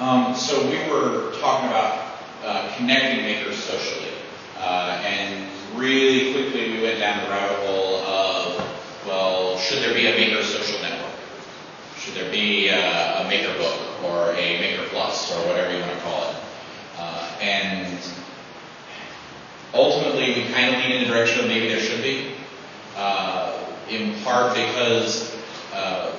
Um, so we were talking about uh, connecting makers socially, uh, and really quickly we went down the rabbit hole of, well, should there be a maker social network? Should there be a, a maker book or a maker plus or whatever you want to call it? Uh, and ultimately we kind of lean in the direction of maybe there should be, uh, in part because uh,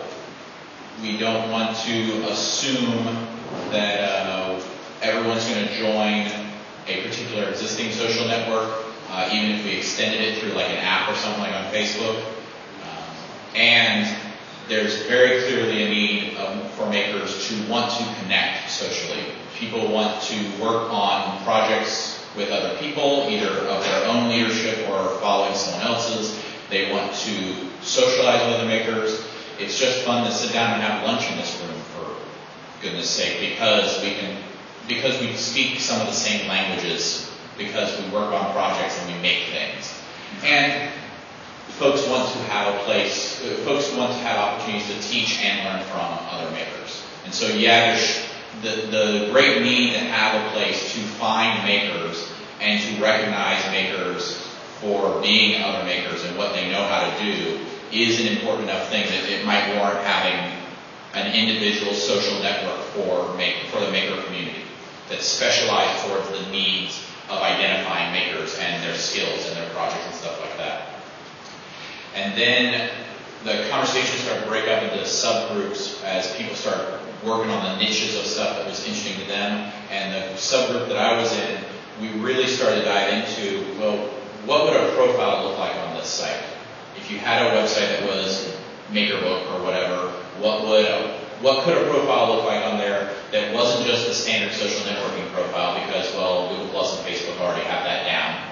we don't want to assume that uh, everyone's going to join a particular existing social network, uh, even if we extended it through like an app or something like on Facebook. Um, and there's very clearly a need um, for makers to want to connect socially. People want to work on projects with other people, either of their own leadership or following someone else's. They want to socialize with other makers. It's just fun to sit down and have lunch in this room, goodness sake, because we can, because we speak some of the same languages, because we work on projects and we make things. And folks want to have a place, folks want to have opportunities to teach and learn from other makers. And so, yeah, the, the great need to have a place to find makers and to recognize makers for being other makers and what they know how to do is an important enough thing that it might warrant having an individual social network for make, for the maker community that specialized towards the needs of identifying makers and their skills and their projects and stuff like that. And then the conversation started to break up into subgroups as people started working on the niches of stuff that was interesting to them. And the subgroup that I was in, we really started to dive into, well, what would a profile look like on this site? If you had a website that was MakerBook or whatever, what would a, what could a profile look like on there that wasn't just the standard social networking profile because, well, Google Plus and Facebook already have that down?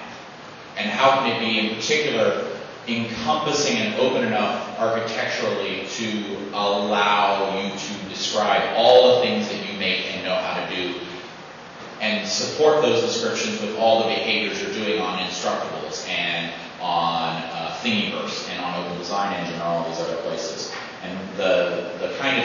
And how can it be in particular encompassing and open enough architecturally to allow you to describe all the things that you make and know how to do and support those descriptions with all the behaviors you're doing on Instructables and on uh, Thingiverse and on Open Design Engine and all these other places. The, the kind of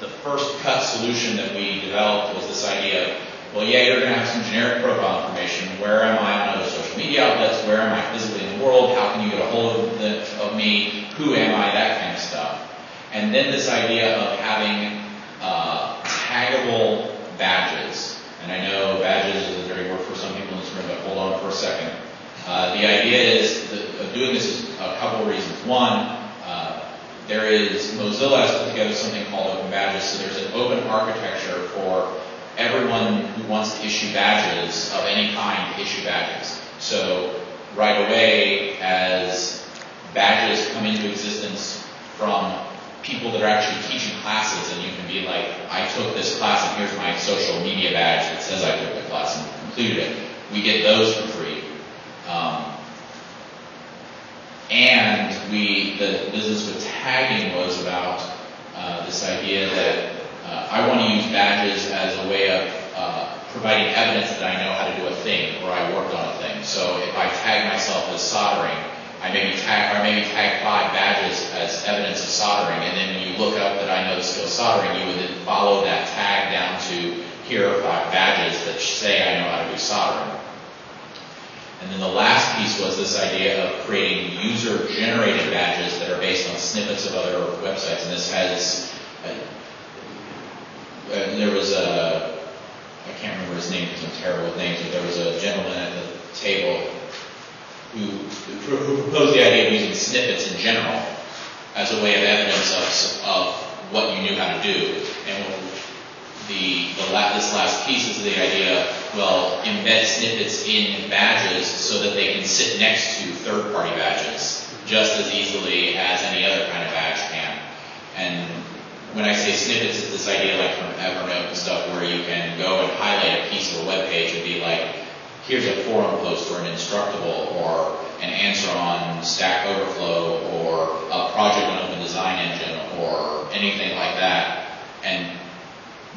the first cut solution that we developed was this idea of well, yeah, you're going to have some generic profile information. Where am I on other social media outlets? Where am I physically in the world? How can you get a hold of, the, of me? Who am I? That kind of stuff. And then this idea of having uh, taggable badges. And I know badges is a dirty word for some people in this room, but hold on for a second. Uh, the idea is that, of doing this is a couple of reasons. One, there is Mozilla has put together something called Open Badges, so there's an open architecture for everyone who wants to issue badges of any kind to issue badges. So right away, as badges come into existence from people that are actually teaching classes, and you can be like, I took this class and here's my social media badge that says I took the class and completed it. We get those for free. Um, we, the business with tagging was about uh, this idea that uh, I want to use badges as a way of uh, providing evidence that I know how to do a thing or I worked on a thing. So if I tag myself as soldering, I maybe tag, I maybe tag five badges as evidence of soldering, and then when you look up that I know the skill of soldering, you would then follow that tag down to here are five badges that say I know how to do soldering. And then the last piece was this idea of creating user-generated badges that are based on snippets of other websites. And this has, uh, uh, there was a, I can't remember his name because I'm terrible with names, but there was a gentleman at the table who, who proposed the idea of using snippets in general as a way of evidence of, of what you knew how to do. And the, the la- this last piece is the idea, well, embed snippets in badges so that they can sit next to third-party badges just as easily as any other kind of badge can. And when I say snippets, it's this idea like from Evernote and stuff where you can go and highlight a piece of a web page and be like, here's a forum post or an instructable or an answer on Stack Overflow or a project on Open Design Engine or anything like that and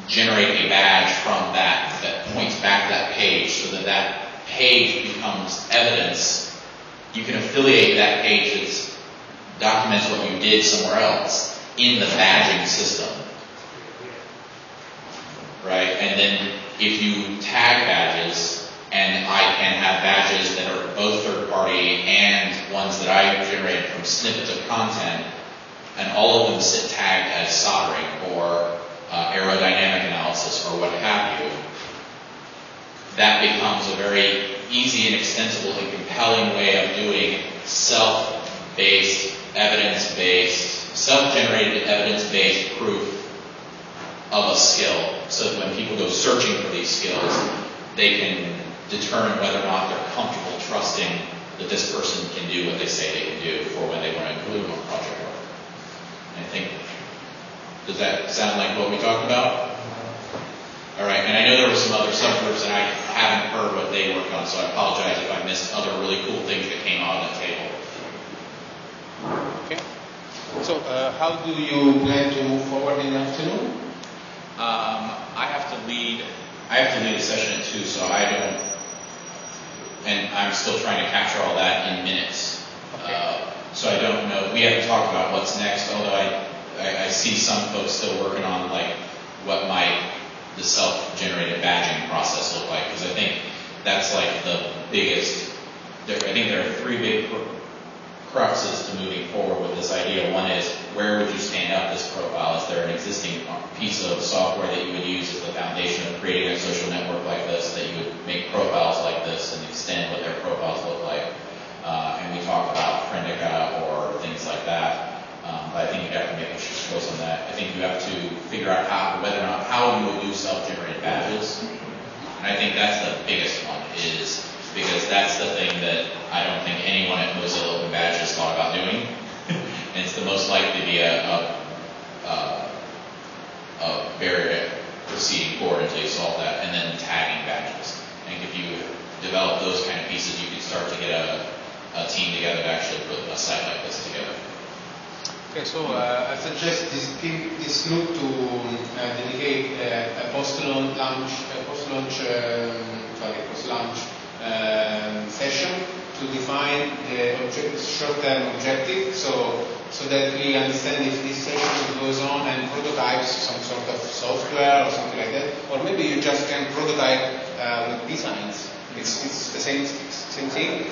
generate a badge from that that points back to that page so that that page becomes evidence. You can affiliate that page that documents what you did somewhere else in the badging system. Right? And then if you tag badges, and I can have badges that are both third party and ones that I generated from snippets of content, and all of them sit tagged as soldering or uh, aerodynamic analysis or what have you, that becomes a very easy and extensible and compelling way of doing self-based, evidence-based, self-generated evidence-based proof of a skill so that when people go searching for these skills, they can determine whether or not they're comfortable trusting that this person can do what they say they can do for when they want to include them on project work. And I think, does that sound like what we talked about? All right, and I know there were some other subgroups and I haven't heard what they worked on, so I apologize if I missed other really cool things that came on the table. Okay. So, uh, how do you plan to move forward in the afternoon? Um, I have to lead. I have to lead a session at two, so I don't. And I'm still trying to capture all that in minutes. Okay. Uh, so I don't know. We haven't talked about what's next. Although I, I, I see some folks still working on like what might the self-generated badging process look like because I think that's like the biggest. I think there are three big cruxes to moving forward with this idea. One is where would you stand up this profile? Is there an existing piece of software that you would use as the foundation of creating a social network like this that you would make profiles like this and extend what their profiles look like? Uh, and we talked about Friendica or things like that. Um, but I think you have to make a choice on that. I think you have to figure out how, whether or not how you would do self-generated badges. And I think that's the biggest one is because that's the thing that I don't think anyone at Mozilla Open Badges thought about doing. and it's the most likely to be a, a, a, a barrier proceeding forward until you solve that. And then tagging badges. I think if you develop those kind of pieces, you can start to get a, a team together to actually put a site like this together. Okay, so uh, I suggest this, this to uh, dedicate uh, a post-launch, a post-launch, um, sorry, post-launch um, session to define the short-term objective, so so that we understand if this session goes on and prototypes some sort of software or something like that, or maybe you just can prototype uh, with designs. It's, it's the same same thing.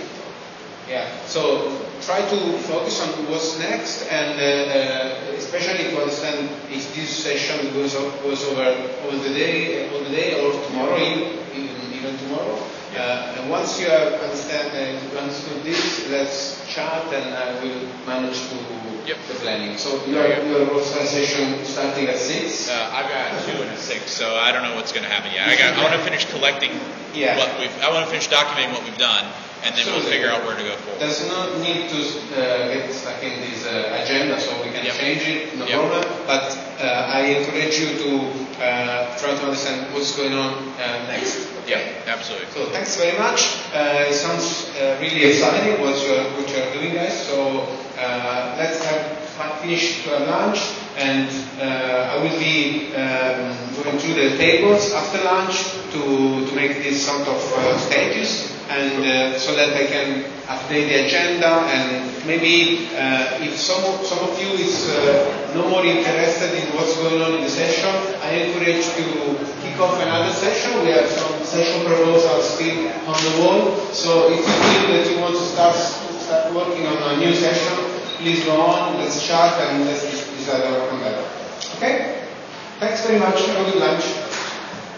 Yeah. So try to focus on what's next, and uh, uh, especially to understand if this session goes goes over all the day, all the day, or tomorrow, even, even tomorrow. Uh, and once you have understand uh, understood this, let's chat, and I will manage to Yep. the planning. So your your session starting at six. Uh, I've got two and a six, so I don't know what's going to happen yet. I got. I want to finish collecting Yeah. what we've. I want to finish documenting what we've done, and then we'll figure out where to go forward. There's no need to uh, get stuck in this uh, agenda, so we can Yep. change it, no Yep. problem. But uh, I encourage you to uh, try to understand what's going on uh, next. Yeah, absolutely. So thanks very much. Uh, it sounds uh, really exciting what you're what you're doing, guys. So uh, let's have fi- finish to lunch, and uh, I will be um, going through the tables after lunch to to make this sort of uh, status, and uh, so that I can update the agenda and maybe uh, if some of, some of you is uh, no more interested in what's going on in the session, I encourage you to kick off another session. We have some session proposals still on the wall. So if you feel that you want to start start working on a new session, please go on. Let's chat and let's decide on that. Okay? Thanks very much. Have a good lunch.